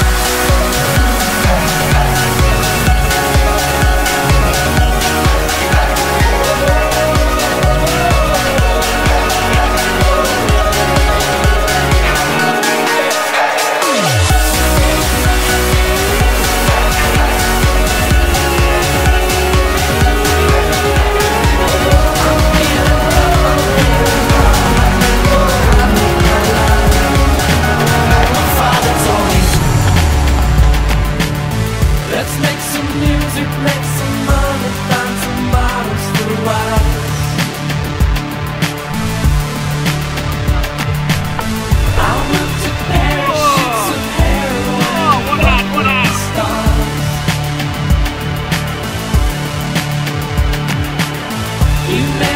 Bye. You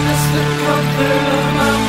promise the comfort of my